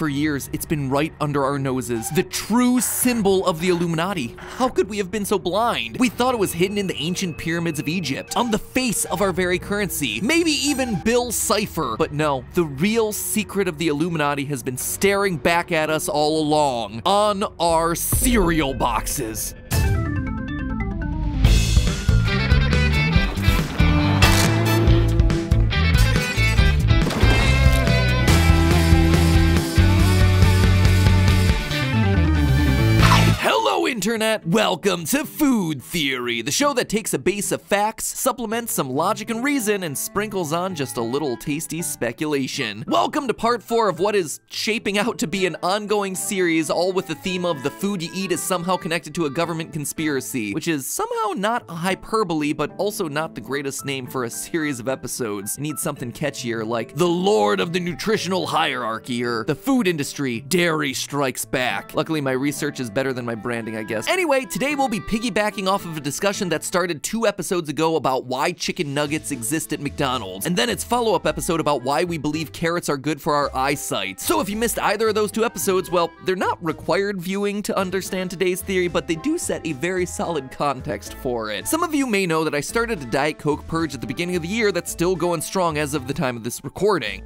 For years, it's been right under our noses. The true symbol of the Illuminati. How could we have been so blind? We thought it was hidden in the ancient pyramids of Egypt, on the face of our very currency, maybe even Bill Cipher. But no, the real secret of the Illuminati has been staring back at us all along on our cereal boxes. Internet! Welcome to Food Theory, the show that takes a base of facts, supplements some logic and reason, and sprinkles on just a little tasty speculation. Welcome to part four of what is shaping out to be an ongoing series, all with the theme of the food you eat is somehow connected to a government conspiracy, which is somehow not a hyperbole, but also not the greatest name for a series of episodes. It needs something catchier like The Lord of the Nutritional Hierarchy or The Food Industry, Dairy Strikes Back. Luckily, my research is better than my branding, I guess. Anyway, today we'll be piggybacking off of a discussion that started two episodes ago about why chicken nuggets exist at McDonald's, and then its follow up episode about why we believe carrots are good for our eyesight. So if you missed either of those two episodes, well, they're not required viewing to understand today's theory, but they do set a very solid context for it. Some of you may know that I started a Diet Coke purge at the beginning of the year that's still going strong as of the time of this recording.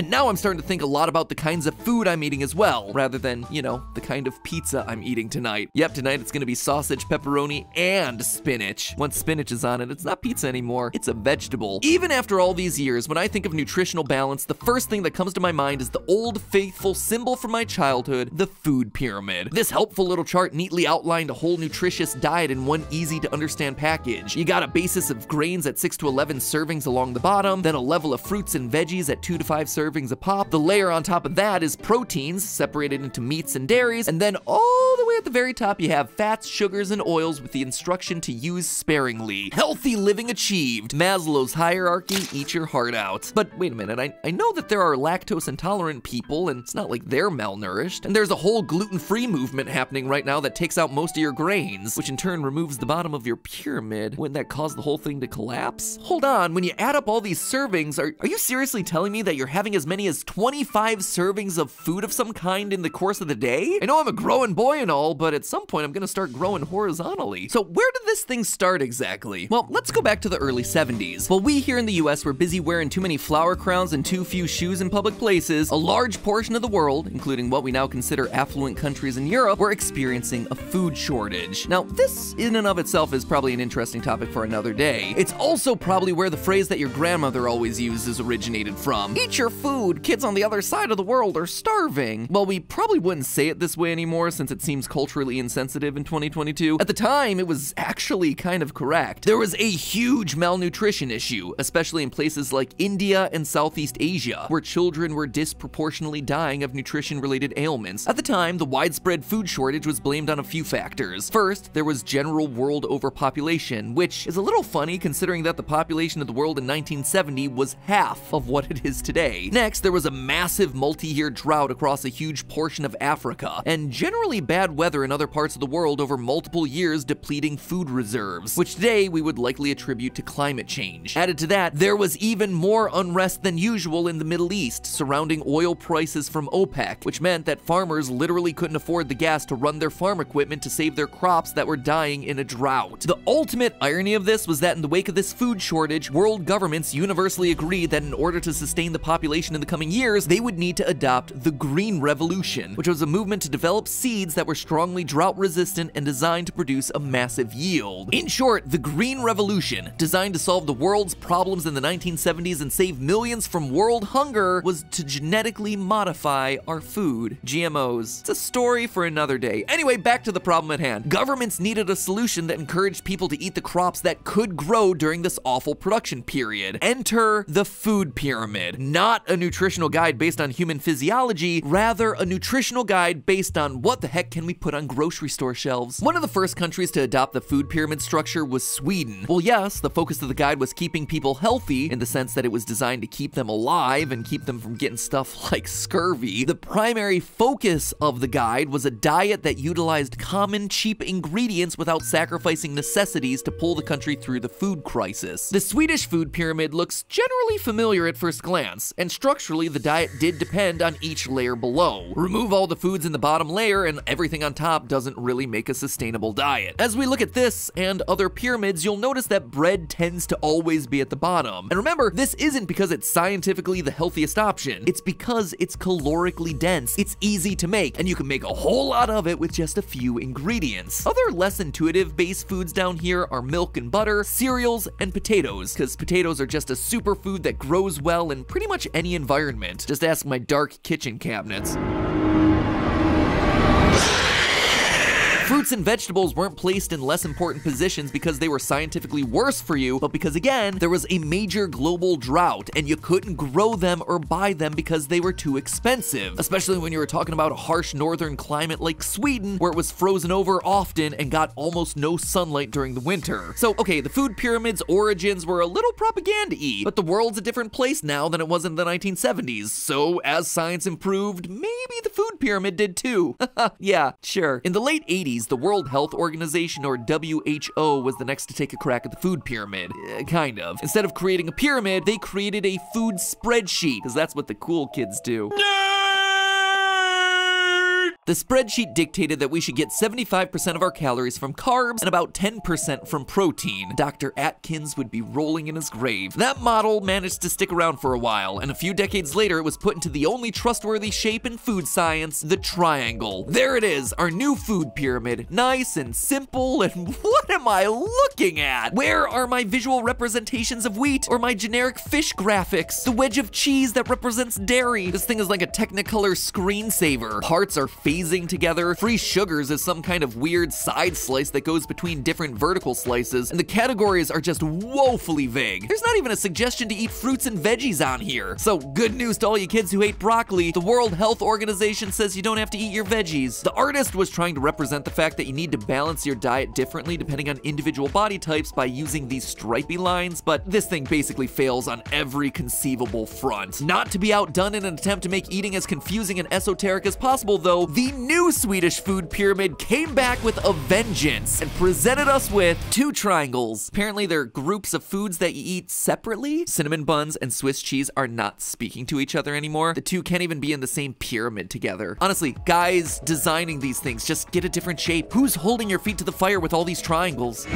And now I'm starting to think a lot about the kinds of food I'm eating as well, rather than, you know, the kind of pizza I'm eating tonight. Yep, tonight it's gonna be sausage, pepperoni, and spinach. Once spinach is on it, it's not pizza anymore, it's a vegetable. Even after all these years, when I think of nutritional balance, the first thing that comes to my mind is the old faithful symbol from my childhood, the food pyramid. This helpful little chart neatly outlined a whole nutritious diet in one easy to understand package. You got a basis of grains at 6 to 11 servings along the bottom, then a level of fruits and veggies at 2 to 5 servings servings a pop. The layer on top of that is proteins, separated into meats and dairies, and then all the way at the very top you have fats, sugars, and oils with the instruction to use sparingly. Healthy living achieved. Maslow's hierarchy, eat your heart out. But wait a minute, I, I know that there are lactose intolerant people, and it's not like they're malnourished. And there's a whole gluten-free movement happening right now that takes out most of your grains, which in turn removes the bottom of your pyramid. Wouldn't that cause the whole thing to collapse? Hold on, when you add up all these servings, are, are you seriously telling me that you're having as many as 25 servings of food of some kind in the course of the day? I know I'm a growing boy and all, but at some point I'm gonna start growing horizontally. So where did this thing start exactly? Well, let's go back to the early 70s. While we here in the US were busy wearing too many flower crowns and too few shoes in public places, a large portion of the world, including what we now consider affluent countries in Europe, were experiencing a food shortage. Now, this in and of itself is probably an interesting topic for another day. It's also probably where the phrase that your grandmother always uses originated from. Eat your food, kids on the other side of the world are starving. Well, we probably wouldn't say it this way anymore since it seems culturally insensitive in 2022. At the time, it was actually kind of correct. There was a huge malnutrition issue, especially in places like India and Southeast Asia, where children were disproportionately dying of nutrition-related ailments. At the time, the widespread food shortage was blamed on a few factors. First, there was general world overpopulation, which is a little funny considering that the population of the world in 1970 was half of what it is today. Next, there was a massive multi-year drought across a huge portion of Africa, and generally bad weather in other parts of the world over multiple years depleting food reserves, which today we would likely attribute to climate change. Added to that, there was even more unrest than usual in the Middle East surrounding oil prices from OPEC, which meant that farmers literally couldn't afford the gas to run their farm equipment to save their crops that were dying in a drought. The ultimate irony of this was that in the wake of this food shortage, world governments universally agreed that in order to sustain the population in the coming years, they would need to adopt the Green Revolution, which was a movement to develop seeds that were strongly drought resistant and designed to produce a massive yield. In short, the Green Revolution, designed to solve the world's problems in the 1970s and save millions from world hunger, was to genetically modify our food. GMOs. It's a story for another day. Anyway, back to the problem at hand. Governments needed a solution that encouraged people to eat the crops that could grow during this awful production period. Enter the food pyramid. Not a nutritional guide based on human physiology, rather a nutritional guide based on what the heck can we put on grocery store shelves. One of the first countries to adopt the food pyramid structure was Sweden. Well, yes, the focus of the guide was keeping people healthy in the sense that it was designed to keep them alive and keep them from getting stuff like scurvy. The primary focus of the guide was a diet that utilized common, cheap ingredients without sacrificing necessities to pull the country through the food crisis. The Swedish food pyramid looks generally familiar at first glance, and structurally the diet did depend on each layer below. Remove all the foods in the bottom layer and everything on top doesn't really make a sustainable diet. As we look at this and other pyramids, you'll notice that bread tends to always be at the bottom. And remember, this isn't because it's scientifically the healthiest option. It's because it's calorically dense, it's easy to make, and you can make a whole lot of it with just a few ingredients. Other less intuitive base foods down here are milk and butter, cereals, and potatoes, because potatoes are just a superfood that grows well in pretty much any environment. Just ask my dark kitchen cabinets. Fruits and vegetables weren't placed in less important positions because they were scientifically worse for you, but because again, there was a major global drought and you couldn't grow them or buy them because they were too expensive. Especially when you were talking about a harsh northern climate like Sweden, where it was frozen over often and got almost no sunlight during the winter. So, okay, the food pyramid's origins were a little propaganda-y, but the world's a different place now than it was in the 1970s. So, as science improved, maybe the food pyramid did too. yeah, sure. In the late 80s, the World Health Organization, or WHO, was the next to take a crack at the food pyramid. Uh, kind of. Instead of creating a pyramid, they created a food spreadsheet, because that's what the cool kids do. The spreadsheet dictated that we should get 75% of our calories from carbs and about 10% from protein. Dr. Atkins would be rolling in his grave. That model managed to stick around for a while, and a few decades later it was put into the only trustworthy shape in food science, the triangle. There it is, our new food pyramid. Nice and simple, and what am I looking at? Where are my visual representations of wheat or my generic fish graphics? The wedge of cheese that represents dairy. This thing is like a Technicolor screensaver. Parts are faded together. Free sugars is some kind of weird side slice that goes between different vertical slices, and the categories are just woefully vague. There's not even a suggestion to eat fruits and veggies on here. So good news to all you kids who hate broccoli, the World Health Organization says you don't have to eat your veggies. The artist was trying to represent the fact that you need to balance your diet differently depending on individual body types by using these stripy lines, but this thing basically fails on every conceivable front. Not to be outdone in an attempt to make eating as confusing and esoteric as possible though, the new Swedish food pyramid came back with a vengeance and presented us with two triangles. Apparently, they're groups of foods that you eat separately. Cinnamon buns and Swiss cheese are not speaking to each other anymore. The two can't even be in the same pyramid together. Honestly, guys designing these things, just get a different shape. Who's holding your feet to the fire with all these triangles?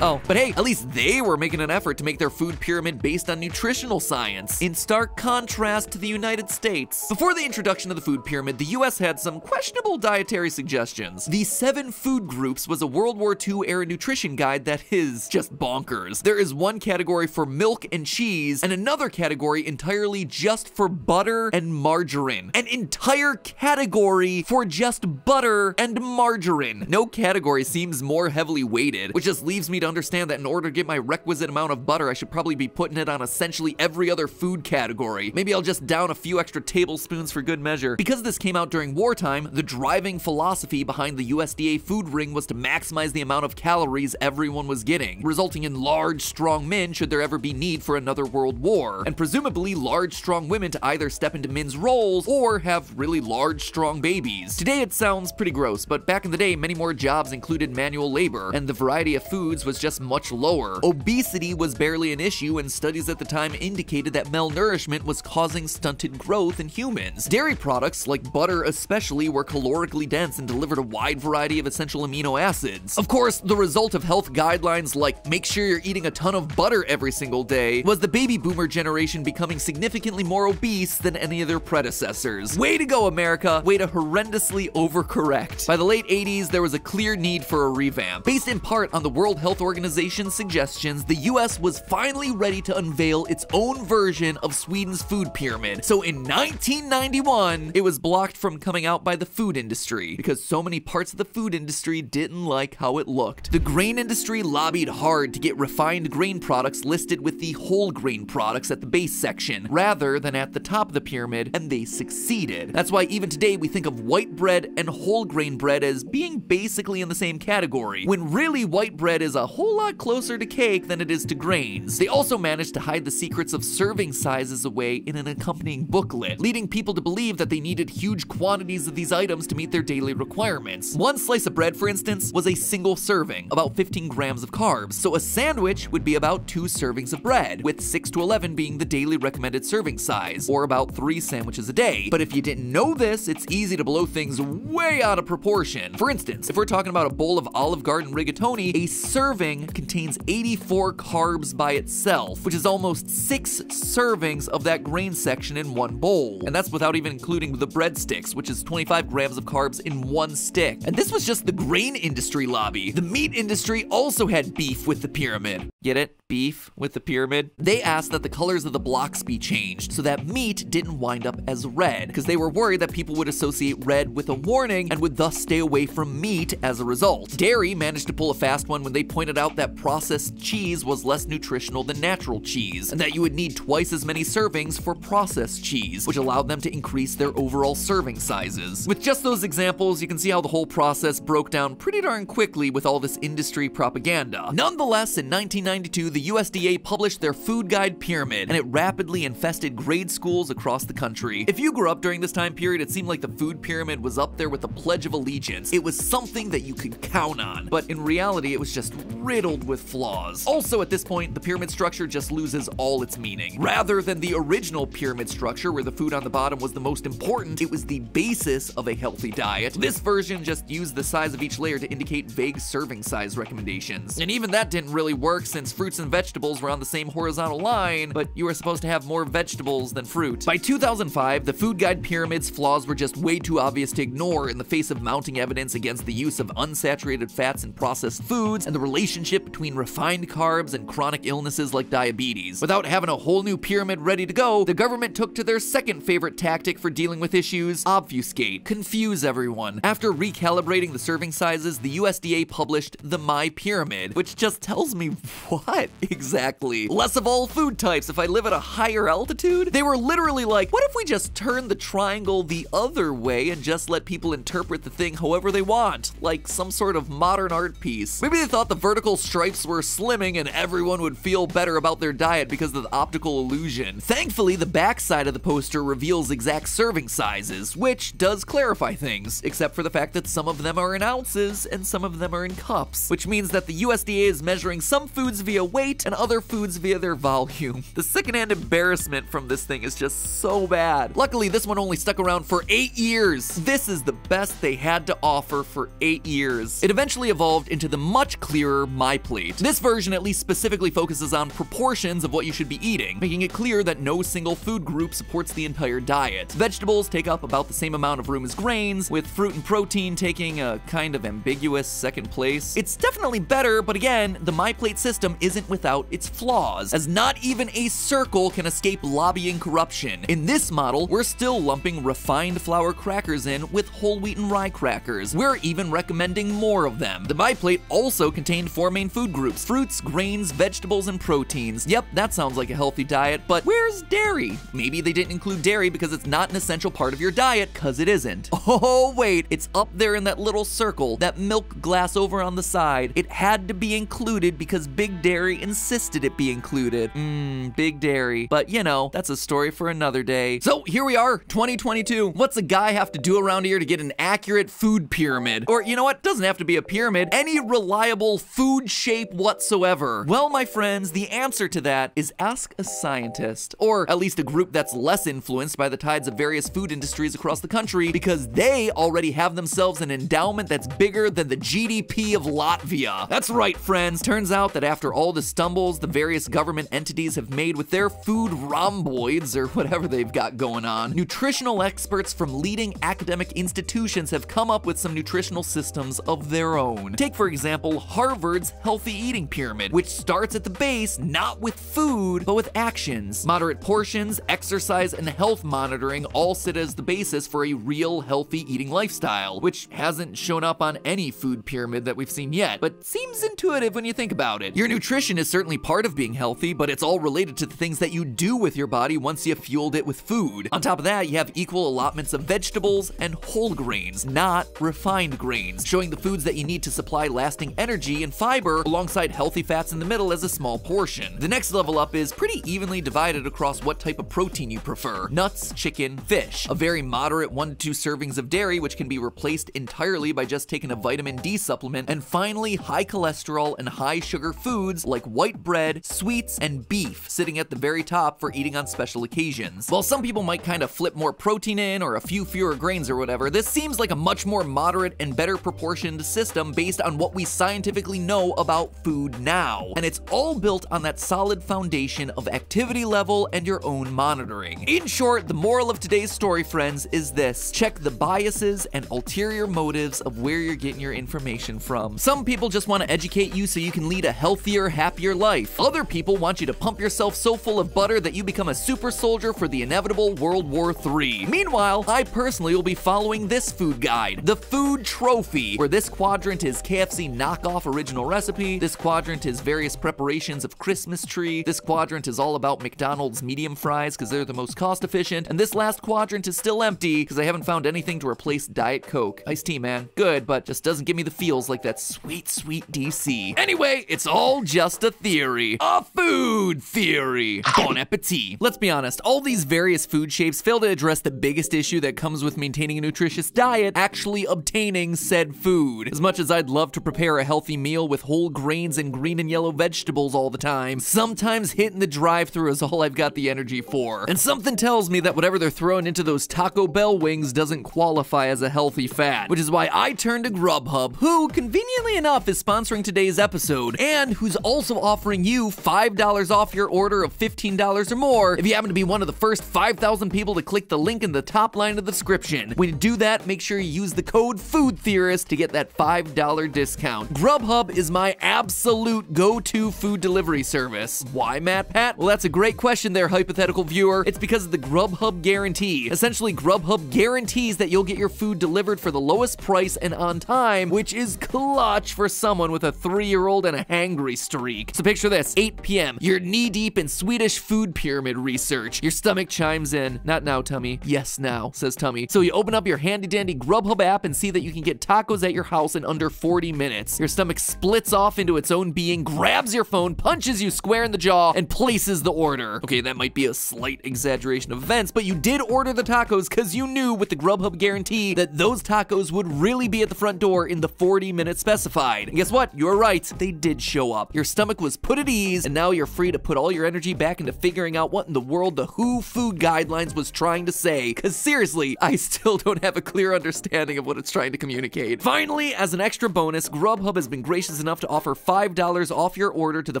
Oh, but hey, at least they were making an effort to make their food pyramid based on nutritional science, in stark contrast to the United States. Before the introduction of the food pyramid, the US had some questionable dietary suggestions. The Seven Food Groups was a World War II era nutrition guide that is just bonkers. There is one category for milk and cheese, and another category entirely just for butter and margarine. An entire category for just butter and margarine. No category seems more heavily weighted, which just leaves me to understand that in order to get my requisite amount of butter, I should probably be putting it on essentially every other food category. Maybe I'll just down a few extra tablespoons for good measure. Because this came out during wartime, the driving philosophy behind the USDA food ring was to maximize the amount of calories everyone was getting, resulting in large, strong men should there ever be need for another world war, and presumably large, strong women to either step into men's roles or have really large, strong babies. Today it sounds pretty gross, but back in the day, many more jobs included manual labor, and the variety of foods was was just much lower. Obesity was barely an issue, and studies at the time indicated that malnourishment was causing stunted growth in humans. Dairy products, like butter especially, were calorically dense and delivered a wide variety of essential amino acids. Of course, the result of health guidelines like make sure you're eating a ton of butter every single day was the baby boomer generation becoming significantly more obese than any of their predecessors. Way to go, America! Way to horrendously overcorrect. By the late 80s, there was a clear need for a revamp, based in part on the World Health Organization's suggestions, the US was finally ready to unveil its own version of Sweden's food pyramid. So in 1991, it was blocked from coming out by the food industry because so many parts of the food industry didn't like how it looked. The grain industry lobbied hard to get refined grain products listed with the whole grain products at the base section rather than at the top of the pyramid, and they succeeded. That's why even today we think of white bread and whole grain bread as being basically in the same category, when really white bread is a whole lot closer to cake than it is to grains. They also managed to hide the secrets of serving sizes away in an accompanying booklet, leading people to believe that they needed huge quantities of these items to meet their daily requirements. One slice of bread, for instance, was a single serving, about 15 grams of carbs, so a sandwich would be about two servings of bread, with 6 to 11 being the daily recommended serving size, or about three sandwiches a day. But if you didn't know this, it's easy to blow things way out of proportion. For instance, if we're talking about a bowl of Olive Garden rigatoni, a serving contains 84 carbs by itself, which is almost six servings of that grain section in one bowl. And that's without even including the breadsticks, which is 25 grams of carbs in one stick. And this was just the grain industry lobby. The meat industry also had beef with the pyramid. Get it? Beef with the pyramid? They asked that the colors of the blocks be changed so that meat didn't wind up as red, because they were worried that people would associate red with a warning and would thus stay away from meat as a result. Dairy managed to pull a fast one when they pointed out that processed cheese was less nutritional than natural cheese, and that you would need twice as many servings for processed cheese, which allowed them to increase their overall serving sizes. With just those examples, you can see how the whole process broke down pretty darn quickly with all this industry propaganda. Nonetheless, in 1992, the USDA published their food guide pyramid, and it rapidly infested grade schools across the country. If you grew up during this time period, it seemed like the food pyramid was up there with the Pledge of Allegiance. It was something that you could count on, but in reality, it was just riddled with flaws. Also, at this point, the pyramid structure just loses all its meaning. Rather than the original pyramid structure where the food on the bottom was the most important, it was the basis of a healthy diet. This version just used the size of each layer to indicate vague serving size recommendations. And even that didn't really work since fruits and vegetables were on the same horizontal line, but you were supposed to have more vegetables than fruit. By 2005, the food guide pyramid's flaws were just way too obvious to ignore in the face of mounting evidence against the use of unsaturated fats in processed foods and the relationship between refined carbs and chronic illnesses like diabetes. Without having a whole new pyramid ready to go, the government took to their second favorite tactic for dealing with issues, obfuscate, confuse everyone. After recalibrating the serving sizes, the USDA published the My Pyramid, which just tells me what exactly? Less of all food types if I live at a higher altitude? They were literally like, what if we just turn the triangle the other way and just let people interpret the thing however they want? Like some sort of modern art piece. Maybe they thought the vertical stripes were slimming and everyone would feel better about their diet because of the optical illusion. Thankfully, the backside of the poster reveals exact serving sizes, which does clarify things, except for the fact that some of them are in ounces and some of them are in cups, which means that the USDA is measuring some foods via weight and other foods via their volume. The secondhand embarrassment from this thing is just so bad. Luckily, this one only stuck around for eight years. This is the best they had to offer for eight years. It eventually evolved into the much clearer My Plate. This version at least specifically focuses on proportions of what you should be eating, making it clear that no single food group supports the entire diet. Vegetables take up about the same amount of room as grains, with fruit and protein taking a kind of ambiguous second place. It's definitely better, but again, the My Plate system isn't without its flaws, as not even a circle can escape lobbying corruption. In this model, we're still lumping refined flour crackers in with whole wheat and rye crackers. We're even recommending more of them. The My Plate also contained four main food groups, fruits, grains, vegetables, and proteins. Yep, that sounds like a healthy diet, but where's dairy? Maybe they didn't include dairy because it's not an essential part of your diet, cause it isn't. Oh wait, it's up there in that little circle, that milk glass over on the side. It had to be included because Big Dairy insisted it be included. Mmm, Big Dairy. But you know, that's a story for another day. So here we are, 2022. What's a guy have to do around here to get an accurate food pyramid? Or you know what, doesn't have to be a pyramid, any reliable food shape whatsoever. Well, my friends, the answer to that is ask a scientist, or at least a group that's less influenced by the tides of various food industries across the country, because they already have themselves an endowment that's bigger than the GDP of Latvia. That's right, friends. Turns out that after all this stumbles the various government entities have made with their food rhomboids or whatever they've got going on, nutritional experts from leading academic institutions have come up with some nutritional systems of their own. Take, for example, Harvard's healthy eating pyramid, which starts at the base not with food, but with actions. Moderate portions, exercise, and health monitoring all sit as the basis for a real healthy eating lifestyle, which hasn't shown up on any food pyramid that we've seen yet, but seems intuitive when you think about it. Your nutrition is certainly part of being healthy, but it's all related to the things that you do with your body once you've fueled it with food. On top of that, you have equal allotments of vegetables and whole grains, not refined grains, showing the foods that you need to supply lasting energy and fiber alongside healthy fats in the middle as a small portion. The next level up is pretty evenly divided across what type of protein you prefer. Nuts, chicken, fish. A very moderate 1 to 2 servings of dairy which can be replaced entirely by just taking a vitamin D supplement. And finally, high cholesterol and high sugar foods like white bread, sweets, and beef sitting at the very top for eating on special occasions. While some people might kind of flip more protein in or a few fewer grains or whatever, this seems like a much more moderate and better proportioned system based on what we scientifically know about food now. And it's all built on that solid foundation of activity level and your own monitoring. In short, the moral of today's story, friends, is this. Check the biases and ulterior motives of where you're getting your information from. Some people just want to educate you so you can lead a healthier, happier life. Other people want you to pump yourself so full of butter that you become a super soldier for the inevitable World War III. Meanwhile, I personally will be following this food guide, the Food Trophy, where this quadrant is KFC knockoff original recipe, this quadrant is various preparations of Christmas tree, this quadrant is all about McDonald's medium fries because they're the most cost efficient, and this last quadrant is still empty because I haven't found anything to replace Diet Coke. Iced tea, man. Good, but just doesn't give me the feels like that sweet, sweet DC. Anyway, it's all just a theory. A food theory. Bon appetit. Let's be honest, all these various food shapes fail to address the biggest issue that comes with maintaining a nutritious diet, actually obtaining said food. As much as I'd love to prepare a healthy meal with whole grains and green and yellow vegetables all the time, sometimes hitting the drive through is all I've got the energy for. And something tells me that whatever they're throwing into those Taco Bell wings doesn't qualify as a healthy fat, which is why I turned to Grubhub, who, conveniently enough, is sponsoring today's episode, and who's also offering you $5 off your order of $15 or more if you happen to be one of the first 5,000 people to click the link in the top line of the description. When you do that, make sure you use the code Food Theorist to get that $5 discount. Grubhub is my absolute go-to food delivery service. Why, MatPat? Well, that's a great question there, hypothetical viewer. It's because of the Grubhub guarantee. Essentially, Grubhub guarantees that you'll get your food delivered for the lowest price and on time, which is clutch for someone with a three-year-old and a hangry streak. So picture this, 8 p.m. You're knee-deep in Swedish food pyramid research. Your stomach chimes in. Not now, tummy. Yes, now, says tummy. So you open up your handy-dandy Grubhub app and see that you can get tacos at your house in under 40 minutes. Your stomach splits off into its own being, grabs your phone, punches you square in the jaw, and places the order. Okay, that might be a slight exaggeration of events, but you did order the tacos because you knew with the Grubhub guarantee that those tacos would really be at the front door in the 40 minutes specified. And guess what? You're right, they did show up. Your stomach was put at ease, and now you're free to put all your energy back into figuring out what in the world the WHO food guidelines was trying to say. Because seriously, I still don't have a clear understanding of what it's trying to communicate. Finally, as an extra bonus, Grubhub has been gracious enough to offer $5 off your order to the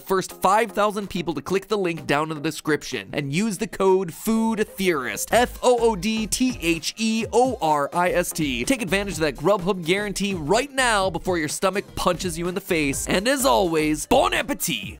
first 5,000 people to click the link down in the description and use the code FOOD THEORIST. F O O D T H E O R I S T. Take advantage of that Grubhub guarantee right now before your stomach punches you in the face. And as always, bon appetit! City.